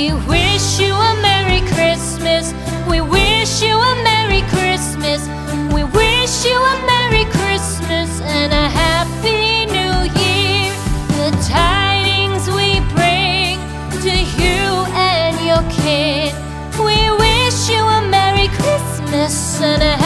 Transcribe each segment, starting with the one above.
We wish Christmas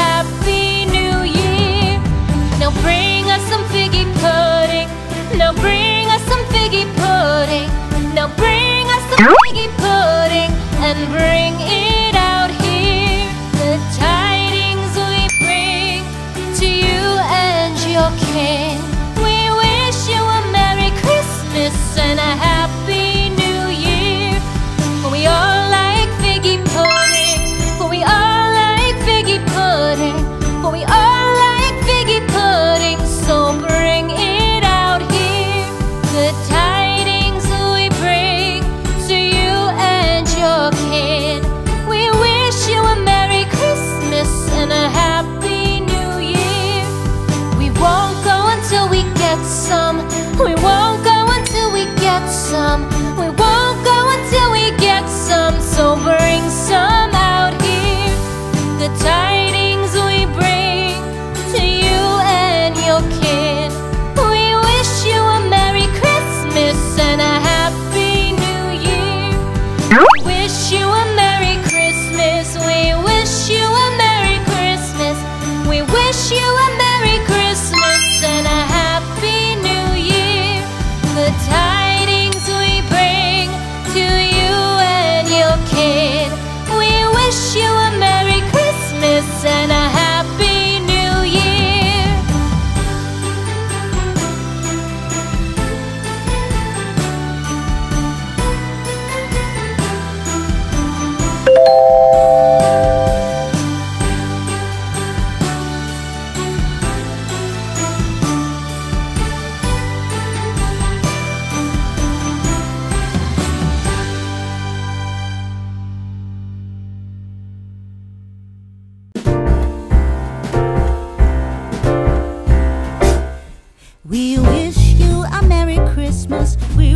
you Christmas. We